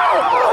Oh!